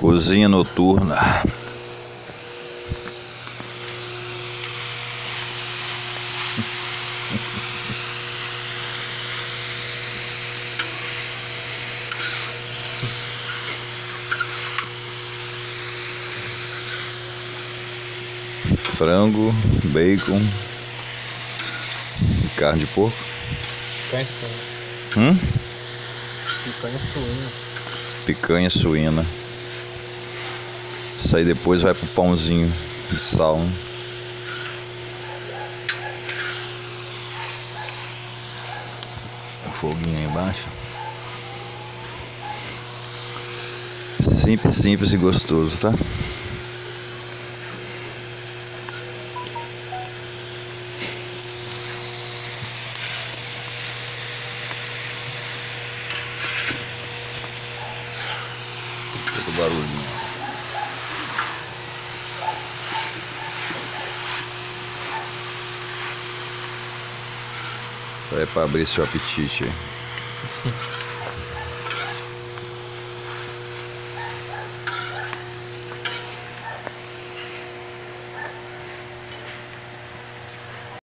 Cozinha noturna. Frango, bacon, carne de porco. Picanha suína. Hum? Picanha suína. Picanha suína. Isso aí depois vai pro pãozinho de sal. né? O foguinho aí embaixo. Simples, simples e gostoso, tá? Todo barulhinho. Isso é pra abrir seu apetite.